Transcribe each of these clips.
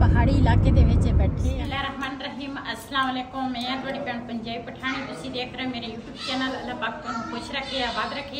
ਪਹਾੜੀ ਇਲਾਕੇ ਦੇ ਵਿੱਚ ਬੈਠੇ ਆ ਰਹਿਮਾਨ ਰਹੀਮ ਅਸਲਾਮ ਵਾਲੇਕੁਮ ਮੈਂ ਤੁਹਾਡੀ ਭੈਣ ਪੰਜਾਬੀ ਪਠਾਣੀ ਤੁਸੀਂ ਦੇਖ ਰਹੇ ਹੋ ਮੇਰੇ YouTube ਚੈਨਲ ਅੱਲਾਹ ਪਾਕ ਤੁਹਾਨੂੰ ਖੁਸ਼ ਰੱਖੇ ਆਬਾਦ ਰੱਖੇ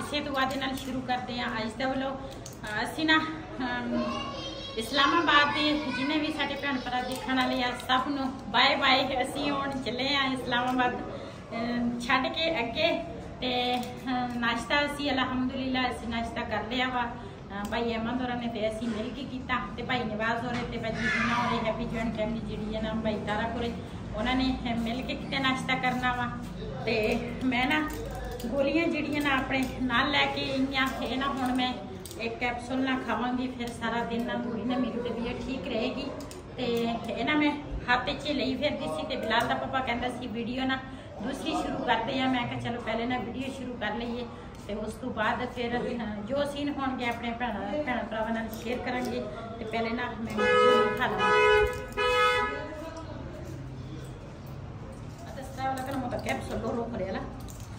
ਇਸੇ ਦੁਆ ਦੇ ਨਾਲ ਸ਼ੁਰੂ ਕਰਦੇ ਹਾਂ ਅੱਜ ਦਾ ਵਲੋ ਅਸੀਂ ਨਾ ਅਮ, ਇਸਲਾਮਾਬਾਦ ਦੇ ਜਿਨੇ ਵੀ ਸਾਡੇ ਭੈਣ ਭਰਾ ਦੇਖਣ ਵਾਲੇ ਆ ਸਭ ਨੂੰ ਬਾਏ ਬਾਏ ਅਸੀਂ ਹੁਣ ਚੱਲੇ ਆ ਇਸਲਾਮਾਬਾਦ ਅਮ, ਛੱਡ ਕੇ ਅੱਗੇ ਤੇ ਅਮ, ਨਾਸ਼ਤਾ ਅਸੀਂ ਅਲਹਮਦੁਲਿਲਾ ਅਸੀਂ ਨਾਸ਼ਤਾ ਕਰ ਲਿਆ ਵਾ ਅਹ ਭਾਈ ਅਹਿਮਦ ਹੋਰਾਂ ਨੇ ਤੇ ਅਸੀਂ ਮਿਲ ਕੇ ਕੀਤਾ ਤੇ ਭਾਈ ਨਿਵਾਜ਼ ਹੋਰੇ ਤੇ ਭਾਈ ਜੀਨਾ ਹੋਰੇ ਹੈਪੀ ਜੁਆਇੰਟ ਫੈਮਿਲੀ ਜਿਹੜੀ ਹੈ ਨਾ ਭਾਈ ਤਾਰਾਪੁਰੇ ਉਹਨਾਂ ਨੇ ਮਿਲ ਕੇ ਕਿਤੇ ਨਾਸ਼ਤਾ ਕਰਨਾ ਵਾ ਤੇ ਮੈਂ ਨਾ ਗੋਲੀਆਂ ਜਿਹੜੀਆਂ ਨਾ ਆਪਣੇ ਨਾਲ ਲੈ ਕੇ ਆਈਆਂ ਇਹ ਨਾ ਹੁਣ ਮੈਂ ਇੱਕ ਕੈਪਸੂਲ ਨਾ ਖਾਵਾਂਗੀ ਫਿਰ ਸਾਰਾ ਦਿਨ ਨਾ ਥੋੜੀ ਨਾ ਮੇਰੀ ਤਬੀਅਤ ਠੀਕ ਰਹੇਗੀ ਤੇ ਇਹ ਨਾ ਮੈਂ ਹੱਥ 'ਚ ਲਈ ਫਿਰਦੀ ਸੀ ਤੇ ਬਿਲਾਲ ਦਾ ਪਾਪਾ ਕਹਿੰਦਾ ਸੀ ਵੀਡੀਓ ਨਾ ਦੂਸਰੀ ਸ਼ੁਰੂ ਕਰਦੇ ਆ ਮੈਂ ਕਿਹਾ ਚਲੋ ਪਹਿਲੇ ਨਾ ਵੀਡੀਓ ਸ਼ੁਰੂ ਕਰ ਲਈਏ ਤੇ ਉਸ ਤੋਂ ਬਾਅਦ ਫਿਰ ਜੋ ਸੀਨ ਹੋਣਗੇ ਆਪਣੇ ਭੈਣਾਂ ਭੈਣ ਭਰਾਵਾਂ ਨਾਲ ਸ਼ੇਅਰ ਕਰਾਂਗੇ ਤੇ ਪਹਿਲੇ ਨਾ ਮੈਂ ਖਾਣਾ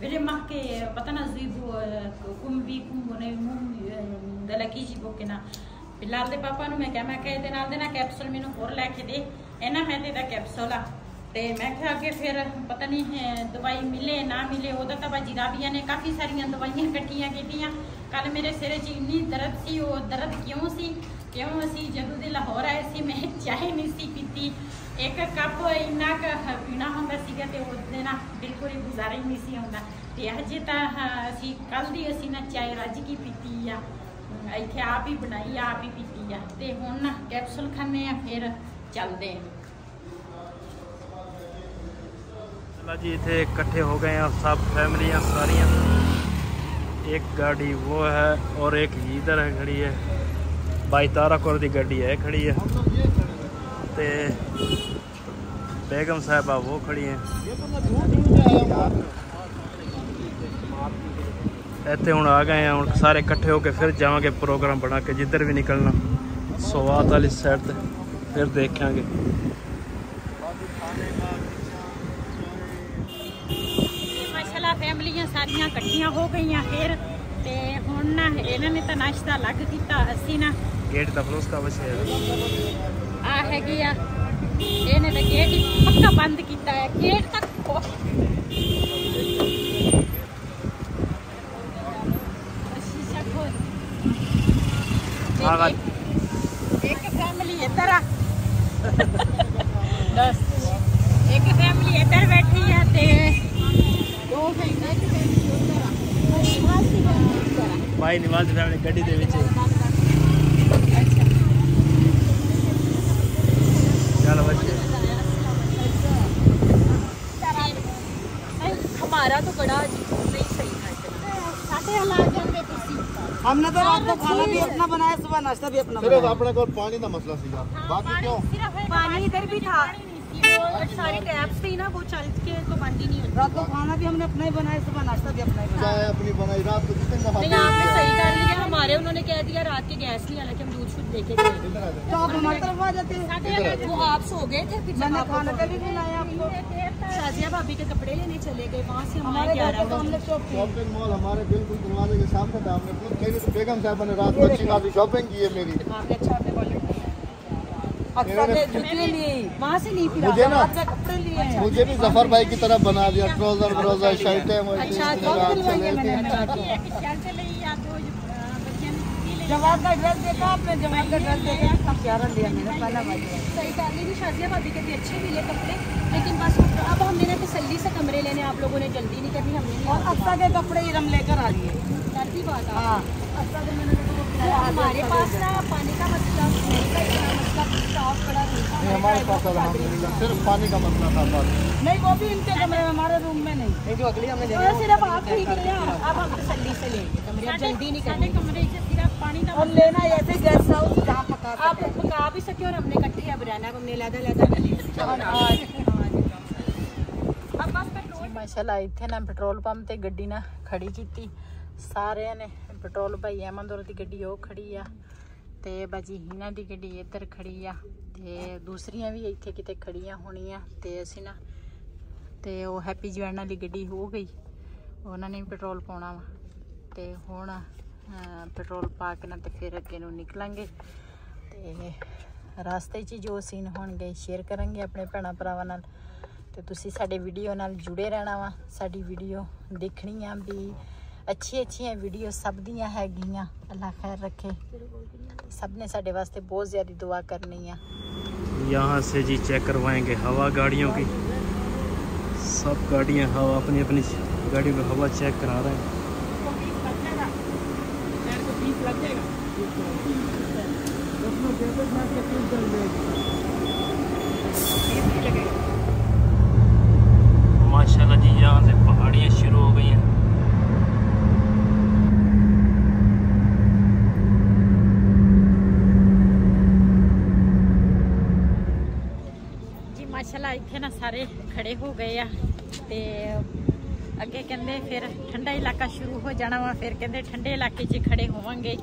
Vile marke patana zuibu kumbi kumbo ne mum dalaki jibo kena. Bilal de papa nu me kya me kahe de naal de na capsule minu kor lekhe de. ਹੋਰ ਲੈ ਕੇ ਦੇ ਇਹਨਾਂ ਮੈਂ ਦਾ ਕੈਪਸੂਲ ਆ ਤੇ ਮੈਂ ਕਿਹਾ ਅੱਗੇ ਫਿਰ ਪਤਾ ਨਹੀਂ ਹੈ, ਦਵਾਈ ਮਿਲੇ ਨਾ ਮਿਲੇ ਉਹਦਾ ਤਾਂ ਬਾਜੀ ਰਾਬੀਆਂ ਨੇ ਕਾਫੀ ਸਾਰੀਆਂ ਦਵਾਈਆਂ ਇਕੱਠੀਆਂ ਕੀਤੀਆਂ ਕੱਲ ਮੇਰੇ ਸਿਰ 'ਚ ਇੰਨੀ ਦਰਦ ਸੀ ਉਹ ਦਰਦ ਕਿਉਂ ਸੀ ਕਿਉਂ ਅਸੀਂ ਜਦੋਂ ਦੇ ਲਾਹੌਰ ਆਏ ਸੀ ਮੈਂ ਚਾਹ ਨਹੀਂ ਸੀ ਪੀਤੀ ਇੱਕ ਕੱਪ ਇੰਨਾ ਕੁ ਪੀਣਾ ਹੁੰਦਾ ਸੀਗਾ ਤੇ ਉਹਦੇ ਨਾਲ ਬਿਲਕੁਲ ਹੀ ਗੁਜ਼ਾਰਾ ਹੀ ਨਹੀਂ ਸੀ ਹੁੰਦਾ ਤੇ ਹਜੇ ਤਾਂ ਅਹ, ਅਸੀਂ ਕੱਲ ਦੀ ਅਸੀਂ ਨਾ ਚਾਹ ਰੱਜ ਕੇ ਪੀਤੀ ਆ ਅਮ, ਇੱਥੇ ਆਪ ਹੀ ਬਣਾਈ ਆ, ਆਪ ਹੀ ਪੀਤੀ ਆ ਤੇ ਹੁਣ ਨਾ ਕੈਪਸੂਲ ਖਾਣੇ ਆ ਫਿਰ ਚੱਲਦੇ ਆ चला जी इतने इकट्ठे हो गए हैं सब फैमिलियां सारियां एक गाड़ी वो है और एक इधर है खड़ी है भाई तारा कौर दी गाड़ी है खड़ी है ते बेगम साहबा वो खड़ी है ਇੱਥੇ ਹੁਣ ਆ ਗਏ ਆ ਹੁਣ ਸਾਰੇ ਇਕੱਠੇ ਹੋ ਕੇ ਫਿਰ ਜਾਵਾਂਗੇ ਪ੍ਰੋਗਰਾਮ ਬਣਾ ਕੇ ਜਿੱਧਰ ਵੀ ਨਿਕਲਣਾ ਸਵਾਤ ਵਾਲੀ ਸਾਈਡ ਤੇ ਫਿਰ ਦੇਖਾਂਗੇ। ਮਾਸ਼ਾਅੱਲਾ ਫੈਮਲੀਆਂ ਸਾਰੀਆਂ ਇਕੱਠੀਆਂ ਹੋ ਗਈਆਂ ਫਿਰ ਤੇ ਹੁਣ ਨਾ ਇਹਨਾਂ ਨੇ ਤਾਂ ਨਾਸ਼ਤਾ ਅਲੱਗ ਕੀਤਾ ਅਸੀਂ ਨਾ ਗੇਟ ਦਾ ਫਲੋਸਕਾ ਵਸੇ ਆ ਹੈਗੀ ਆ ਇਹਨੇ ਤਾਂ ਗੇਟ ਹੀ ਪੱਕਾ ਬੰਦ ਕੀਤਾ ਹੈ ਗੇਟ ਤੱਕ ਆਗਾ ਇੱਕ- ਇੱਕ ਫੈਮਿਲੀ ਇੱਧਰ ਆ। दस एक फैमिली इधर बैठी जाते हैं। दो फैमिली भाई निवास की फैमिली गड्डी दे ਵਿੱਚ चलो बच्चे हमारा तो बड़ा नहीं सही हमने तो रात को खाना भी अपना बनाया सुबह नाश्ता भी अपना सिर्फ़ अपने को पानी का मसला सीगा बाकी क्यों? पानी इधर भी था। वो सारी टैप्स थी ना वो चल के तो बंद ही नहीं होती। रात को खाना भी हमने अपना ही बनाया सुबह नाश्ता भी अपना ही बनाया। अपनी बनाई रात को कितने दफ़ा नहीं आपने सही कर लिया हमारे उन्होंने कह दिया रात के गैस नहीं हालाँकि हम दूध शुद्ध लेके गए। तो आप हमारी तरफ़ आ जाते हैं? वो आप सो गए थे फिर मैंने खाना का भी बनाया आपको। शाजिया भाभी के कपड़े लेने चले गए वहाँ से हमारे शॉपिंग मॉल हमारे बिल्कुल दरवाजे के सामने था हमने खुद तो बेगम साहब ने रात को अच्छी खासी शॉपिंग की है मेरी। आपने अच्छा आपने वॉलेट लिया अच्छा के जूते लिए मुझे ना मुझे भी ज़फ़र भाई की तरफ़ बना दिया ट्राउज़र शर्ट है जवाब का? ड्रेस देखा आपने जवाब का ड्रेस देखा प्यारा लिया पहला सही के भी अच्छे मिले कपड़े लेकिन बस अब हम मेरे तसली से कमरे लेने आप लोगों ने जल्दी नहीं करनी हमने और के कपड़े इरम लेकर आ हमारे पास ना पानी का मसला पानी का इतना मसला स्टाफ बड़ा नहीं था। नहीं हमारे पास अलहमदुलिल्लाह सिर्फ पानी का मसला था बस नहीं वो भी इनके कमरे में हमारे रूम में नहीं जो अगली हमने तो सिर्फ आप ठीक लिया अब हम तसल्ली से लेंगे कमरे अब जल्दी नहीं ਸਾਡੇ करनी ਕਮਰੇ 'ਚ ਸਿਰਫ ਪਾਣੀ ਦਾ और लेना है ऐसे गेस्ट हाउस जहाँ पका आप पका भी सके और हमने इकट्ठे अब रहना अब हमने लहदा लहदा कर लिया अब बस पेट्रोल ਮਾਸ਼ਾਅੱਲਾ ਇੱਥੇ ਨਾ ਪੈਟਰੋਲ ਪੰਪ ਤੇ ਗੱਡੀ ਨਾ ਖੜੀ ਕੀਤੀ ਸਾਰਿਆਂ ਨੇ ਪੈਟਰੋਲ ਭਾਈ ਅਹਿਮਦ ਦੀ ਗੱਡੀ, ਉਹ ਖੜੀ ਆ। ਤੇ ਬਾਜੀ ਹੀਨਾ ਦੀ ਗੱਡੀ ਇੱਧਰ ਖੜੀ ਆ। ਤੇ ਦੂਸਰੀਆਂ ਵੀ ਇੱਥੇ ਕਿਤੇ ਖੜੀਆਂ ਹੋਣੀਆਂ, ਤੇ ਅਸੀਂ ਨਾ, ਤੇ ਉਹ ਹੈਪੀ ਜਵੈਣ ਵਾਲੀ ਗੱਡੀ ਹੋ ਗਈ। ਉਹਨਾਂ ਨੇ ਵੀ ਪੈਟਰੋਲ ਪਾਉਣਾ ਵਾ। ਤੇ ਹੁਣ ਪੈਟਰੋਲ ਪਾ ਕੇ ਨਾ ਤੇ ਫਿਰ ਅੱਗੇ ਨੂੰ ਨਿਕਲਾਂਗੇ। ਤੇ ਰਸਤੇ 'ਚ ਜੋ ਸੀਨ ਹੋਣਗੇ ਸ਼ੇਅਰ ਕਰਾਂਗੇ ਆਪਣੇ ਭੈਣਾਂ ਭਰਾਵਾਂ ਨਾਲ। ਤੇ ਤੁਸੀਂ ਸਾਡੇ ਵੀਡੀਓ ਨਾਲ ਜੁੜੇ ਰਹਿਣਾ ਵਾ। ਸਾਡੀ ਵੀਡੀਓ ਦੇਖਣੀ ਆ ਵੀ ਅੱਛੀ ਅੱਛੀਆਂ ਵੀਡੀਓ ਸਭ ਦੀਆਂ ਹੈਗੀਆਂ ਅੱਲਾ ਖੈਰ ਰੱਖੇ ਸਭ ਨੇ ਸਾਡੇ ਵਾਸਤੇ ਬਹੁਤ ਜ਼ਿਆਦਾ ਦੁਆ ਕਰਨੀ ਆ यहाँ से जी चेक करवाएंगे हवा गाड़ियों की सब गाड़ियां हवा अपनी अपनी गाड़ियों में हवा चेक करा रहे हैं ਸਾਰੇ ਖੜੇ ਹੋ ਗਏ ਆ ਤੇ ਅੱਗੇ ਕਹਿੰਦੇ ਫਿਰ ਠੰਡਾ ਇਲਾਕਾ ਸ਼ੁਰੂ ਹੋ ਜਾਣਾ ਵਾ ਫਿਰ ਕਹਿੰਦੇ ਠੰਡੇ ਇਲਾਕੇ 'ਚ ਖੜੇ ਹੋਵਾਂਗੇ।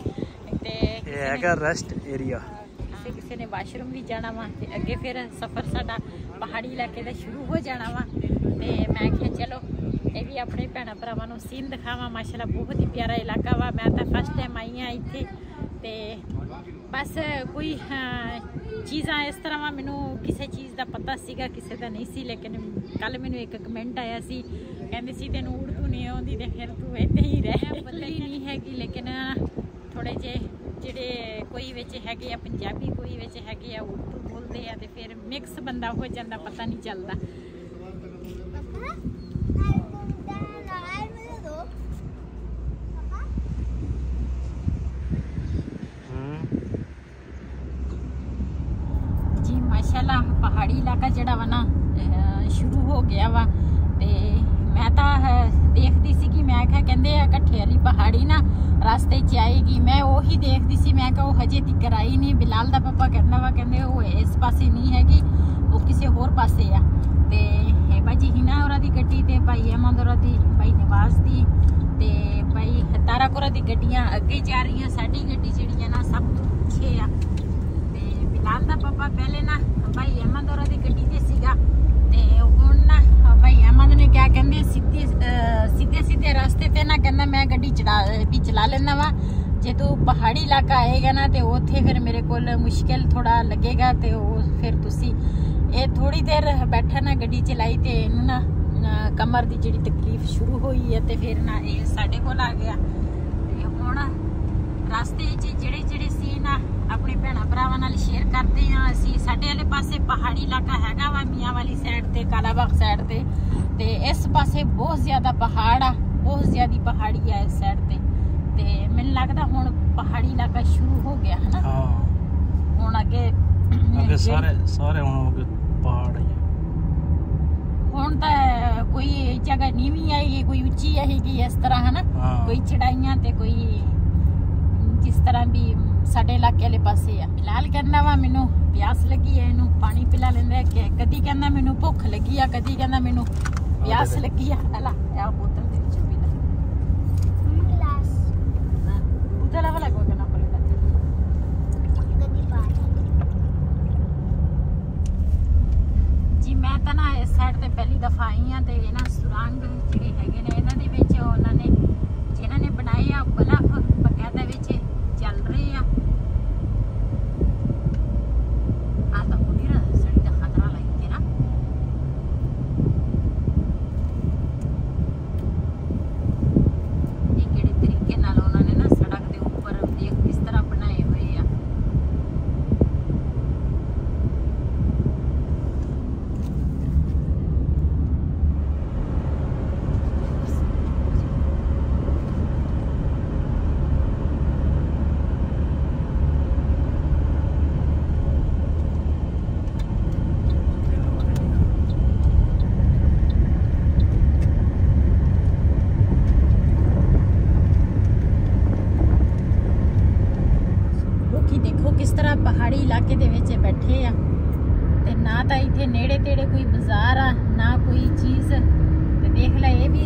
ਤੇ ਇਹ ਹੈਗਾ ਰੈਸਟ ਏਰੀਆ ਕਿਸੇ ਕਿਸੇ ਨੇ ਵਾਸ਼ਰੂਮ ਵੀ ਜਾਣਾ ਵਾ ਤੇ ਅੱਗੇ ਫਿਰ ਸਫ਼ਰ ਸਾਡਾ ਪਹਾੜੀ ਇਲਾਕੇ ਦਾ ਸ਼ੁਰੂ ਹੋ ਜਾਣਾ ਵਾ। ਤੇ ਮੈਂ ਕਿਹਾ ਚਲੋ ਇਹ ਵੀ ਆਪਣੇ ਭੈਣਾ ਭਰਾਵਾਂ ਨੂੰ ਸੀਨ ਦਿਖਾਵਾਂ। ਮਾਸ਼ਾਅੱਲਾ ਬਹੁਤ ਹੀ ਪਿਆਰਾ ਇਲਾਕਾ ਵਾ। ਮੈਂ ਤਾਂ ਫਸਟ ਟਾਈਮ ਆਈ ਆ ਇੱਥੇ। ਤੇ ਬਸ ਕੋਈ ਚੀਜ਼ਾਂ ਇਸ ਤਰ੍ਹਾਂ ਮੈਨੂੰ ਕਿਸੇ ਚੀਜ਼ ਦਾ ਪਤਾ ਸੀਗਾ, ਕਿਸੇ ਦਾ ਨਹੀਂ ਸੀ, ਲੇਕਿਨ ਕੱਲ ਮੈਨੂੰ ਇੱਕ ਕਮੈਂਟ ਆਇਆ ਸੀ, ਕਹਿੰਦੇ ਸੀ ਤੈਨੂੰ ਉਰਦੂ ਨਹੀਂ ਆਉਂਦੀ ਤੇ ਫਿਰ ਤੂੰ ਇੱਥੇ ਹੀ ਰਹਿ। ਪਤਾ ਹੀ ਨਹੀਂ ਹੈਗੀ, ਲੇਕਿਨ ਥੋੜੇ ਜੇ ਜਿਹੜੇ ਕੋਈ ਵਿੱਚ ਹੈਗੇ ਆ, ਪੰਜਾਬੀ ਕੋਈ ਵਿੱਚ ਹੈਗੇ ਆ, ਉਰਦੂ ਬੋਲਦੇ ਆ ਤੇ ਫਿਰ ਮਿਕਸ ਬੰਦਾ ਹੋ ਜਾਂਦਾ, ਪਤਾ ਨਹੀਂ ਚੱਲਦਾ ਜੀ ਮਾਸ਼ਾਅੱਲਾ ਪਹਾੜੀ ਇਲਾਕਾ ਜਿਹੜਾ ਵਾ ਨਾ ਸ਼ੁਰੂ ਹੋ ਗਿਆ ਵਾ। ਤੇ ਮੈਂ ਤਾਂ ਦੇਖਦੀ ਸੀ ਕਿ ਮੈਂ ਕਿਹਾ ਕਹਿੰਦੇ ਆ ਇਕੱਠੇ ਵਾਲੀ ਪਹਾੜੀ ਨਾ, ਰਸਤੇ 'ਚ ਆਏਗੀ। ਮੈਂ ਉਹੀ ਦੇਖਦੀ ਸੀ, ਮੈਂ ਕਿਹਾ ਉਹ ਹਜੇ ਤੱਕ ਆਈ ਨਹੀਂ। ਬਿਲਾਲ ਦਾ ਪਾਪਾ ਕਹਿੰਦਾ ਵਾ, ਕਹਿੰਦੇ ਉਹ ਇਸ ਪਾਸੇ ਨਹੀਂ ਹੈਗੀ, ਉਹ ਕਿਸੇ ਹੋਰ ਪਾਸੇ ਆ। ਤੇ ਇਹ ਬਾਜੀ ਹਿਨਾ ਹੋਰਾਂ ਦੀ ਗੱਡੀ ਤੇ, ਭਾਈ ਅਹਿਮਦ ਹੋਰਾਂ ਦੀ, ਭਾਈ ਨਿਵਾਸ ਦੀ, ਤੇ ਭਾਈ ਤਾਰਾਕੋਰਾ ਦੀ ਗੱਡੀਆਂ ਅੱਗੇ ਜਾ ਰਹੀਆਂ। ਸਾਡੀ ਗੱਡੀ ਜਿਹੜੀ ਆ ਨਾ ਸਭ ਤੋਂ ਪਿੱਛੇ ਆ। ਤੇ ਬਿਲਾਲ ਦਾ ਪਾਪਾ ਪਹਿਲੇ ਨਾ ਭਾਈ ਅਹਿਮਦ ਹੋਰਾਂ ਦੀ ਗੱਡੀ ਤੇ ਸੀਗਾ ਤੇ ਹੁਣ ਨਾ ਭਾਈ ਅਹਿਮਦ ਨੇ ਕਿਹਾ ਕਹਿੰਦੇ ਸਿੱਧੇ ਅਹ ਸਿੱਧੇ ਸਿੱਧੇ ਰਸਤੇ ਤੇ ਨਾ ਕਹਿੰਦਾ ਮੈਂ ਗੱਡੀ ਚੜਾ ਵੀ ਚਲਾ ਲੈਂਦਾ ਵਾ ਜੇ ਤੂੰ ਪਹਾੜੀ ਇਲਾਕਾ ਆਏਗਾ ਨਾ ਤੇ ਉੱਥੇ ਫਿਰ ਮੇਰੇ ਕੋਲ ਮੁਸ਼ਕਿਲ ਥੋੜਾ ਲੱਗੇਗਾ ਤੇ ਉਹ ਫਿਰ ਤੁਸੀਂ ਇਹ ਥੋੜੀ ਦੇਰ ਬੈਠਾ ਨਾ ਗੱਡੀ ਚਲਾਈ ਤੇ ਇਹਨੂੰ ਨਾ ਅਹ ਕਮਰ ਦੀ ਜਿਹੜੀ ਤਕਲੀਫ ਸ਼ੁਰੂ ਹੋਈ ਹੈ ਤੇ ਫਿਰ ਨਾ ਇਹ ਸਾਡੇ ਕੋਲ ਆ ਗਿਆ ਤੇ ਹੁਣ ਰਸਤੇ 'ਚ ਜਿਹੜੇ ਜਿਹੜੇ ਸੀਨ ਆ ਆਪਣੇ ਭੈਣਾ ਭਰਾਵਾਂ ਨਾਲ ਸ਼ੇਅਰ ਕਰਦੇ ਆ ਅਸੀਂ ਸਾਡੇ ਵਾਲੇ ਪਾਸੇ ਪਹਾੜੀ ਇਲਾਕਾ ਹੈਗਾ ਵਾ ਮੀਆਂ ਵਾਲੀ ਸਾਈਡ ਤੇ ਕਾਲਾਬਾਗ ਸਾਈਡ ਤੇ। ਤੇ ਇਸ ਪਾਸੇ ਬਹੁਤ ਜ਼ਿਆਦਾ ਪਹਾੜ ਆ ਬਹੁਤ ਜ਼ਿਆਦੀ ਪਹਾੜੀ ਆ ਇਸ ਸਾਈਡ ਤੇ। ਤੇ ਮੈਨੂੰ ਲੱਗਦਾ ਹੁਣ ਪਹਾੜੀ ਇਲਾਕਾ ਸ਼ੁਰੂ ਹੋ ਗਿਆ ਹਨਾ? ਹਾਂ। ਹੁਣ ਅੱਗੇ ਅੱਗੇ ਸਾਰੇ ਸਾਰੇ ਹੁਣ ਹੋ ਪਹਾੜ ਹੀ ਹੁਣ ਤਾਂ ਕੋਈ ਜਗ੍ਹਾ ਨੀਵੀਂ ਆਈ ਕੋਈ ਉੱਚੀ ਆਏਗੀ ਇਸ ਤਰ੍ਹਾਂ ਹਨਾ? ਕੋਈ ਚੜਾਈਆਂ ਤੇ ਕੋਈ ਜਿਸ ਤਰ੍ਹਾਂ ਵੀ ਸਾਡੇ ਇਲਾਕੇ ਵਾਲੇ ਪਾਸੇ ਆ। ਫਿਲਹਾਲ ਕਹਿੰਦਾ ਵਾ ਮੈਨੂੰ ਪਿਆਸ ਲੱਗੀ ਐ ਇਹਨੂੰ ਪਾਣੀ ਪਿਲਾ ਲੈਂਦਾ ਕਿ ਕਦੀ ਕਹਿੰਦਾ ਮੈਨੂੰ ਭੁੱਖ ਲੱਗੀ ਆ ਕਦੀ ਕਹਿੰਦਾ ਮੈਨੂੰ ਪਿਆਸ ਲੱਗੀ ਆ। ਹਲਾ ਆ ਬੋਤਲ ਦੇ ਵਿੱਚ ਪੀ ਲੈ। ਬੋਤਲ ਵਾਲਾ ਕੋ ਕਨਾ ਪਲੇ ਜੀ ਮੈਂ ਤਾਂ ਨਾ ਇਸ ਸਾਈਡ ਤੇ ਪਹਿਲੀ ਦਫਾ ਆਈ ਆ ਤੇ ਇਹਨਾਂ ਸੁਰੰਗ ਜਿਹੜੇ ਹੈਗੇ ਨੇ ਇਹਨਾਂ ਦੇ ਵਿੱਚ ਉਹਨਾਂ ਨੇ ਜਿਨ੍ਹਾਂ ਨੇ ਬਣਾਏ ਆ ਬਲਫ ਬਕਾਇਦਾ ਵਿੱਚ। hacia. ਤਾਂ ਇੱਥੇ ਨੇੜੇ ਤੇੜੇ ਕੋਈ ਬਾਜ਼ਾਰ ਆ ਨਾ ਕੋਈ ਚੀਜ਼। ਤੇ ਦੇਖ ਲੈ ਇਹ ਵੀ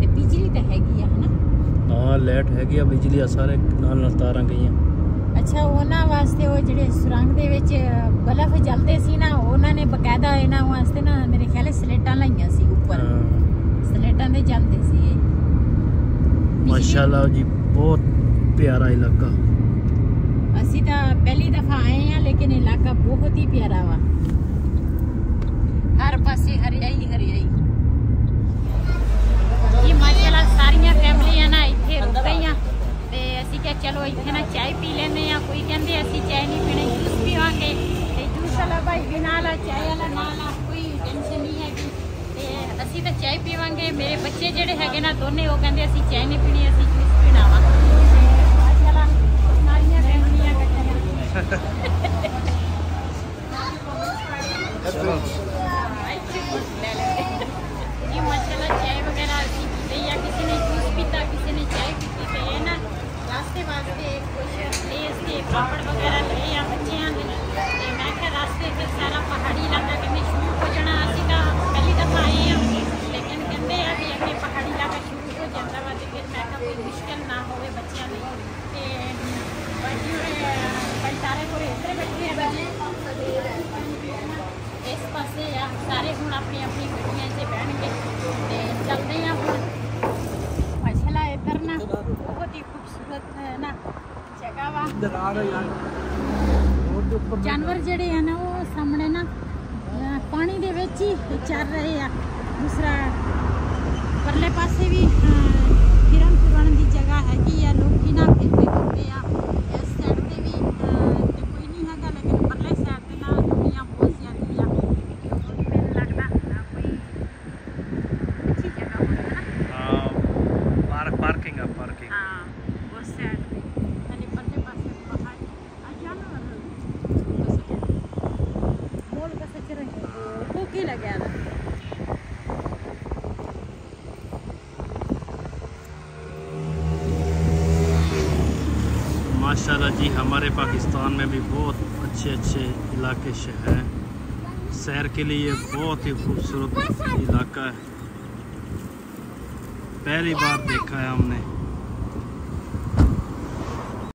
ਤੇ ਬਿਜਲੀ ਤਾਂ ਹੈਗੀ ਆ ਹਨਾ? ਹਾਂ ਲੈਟ ਹੈਗੀ ਆ ਬਿਜਲੀ ਆ ਸਾਰੇ ਨਾਲ ਨਾਲ ਤਾਰਾਂ ਗਈਆਂ। ਅੱਛਾ ਉਹਨਾਂ ਵਾਸਤੇ ਉਹ ਜਿਹੜੇ ਸੁਰੰਗ ਦੇ ਵਿੱਚ ਬਲਫ ਜਲਦੇ ਸੀ ਨਾ ਉਹਨਾਂ ਨੇ ਬਕਾਇਦਾ ਇਹਨਾਂ ਵਾਸਤੇ ਨਾ ਮੇਰੇ ਖਿਆਲ ਸਲੇਟਾਂ ਲਾਈਆਂ ਸੀ ਉੱਪਰ। ਸਲੇਟਾਂ ਦੇ ਜਲਦੇ ਸੀ ਮਾਸ਼ਾਅੱਲਾ ਜੀ ਬਹੁਤ ਪਿਆਰਾ ਇਲਾਕਾ। असी तो पहली दफ़ा आए हैं लेकिन इलाका बहुत ही प्यारा वा हर पास हरियाई हरियाई ना इतने रुक गई असी क्या चलो इतने ना चाय पी लेने कोई कहते असी चाय नहीं पीने जूस पीवे जूस वाला भाई ला चाय वाला ना ला कोई टेंशन नहीं है असी तो चाय पीवे मेरे बच्चे जोड़े है ना दोनों वो कहें असी चाय नहीं पीनी असी जूस पीना वा That's ਸਾਰੇ ਹੁਣ ਆਪਣੀ ਆਪਣੀ ਗੱਡੀਆਂ 'ਚ ਬਹਿਣਗੇ ਤੇ ਚੱਲਦੇ ਆ ਹੁਣ ਮਾਸ਼ਾਅੱਲਾ ਇੱਧਰ ਨਾ ਬਹੁਤ ਹੀ ਖੂਬਸੂਰਤ ਹੈ ਨਾ ਜਗ੍ਹਾ ਵਾ ਜਾਨਵਰ ਜਿਹੜੇ ਆ ਨਾ ਉਹ ਸਾਹਮਣੇ ਨਾ ਅਹ, ਪਾਣੀ ਦੇ ਵਿੱਚ ਹੀ ਚੱਲ ਰਹੇ ਆ ਦੂਸਰਾ ਪਰਲੇ ਪਾਸੇ ਵੀ ਅਹ, ਫਿਰਨ ਤੁਰਨ ਦੀ ਜਗ੍ਹਾ ਹੈਗੀ ਆ ਲੋਕੀ ਨਾ माशाल्लाह जी, हमारे पाकिस्तान में भी बहुत अच्छे अच्छे इलाके शहर हैं। शहर के लिए बहुत ही खूबसूरत इलाका है। पहली बार देखा है हमने।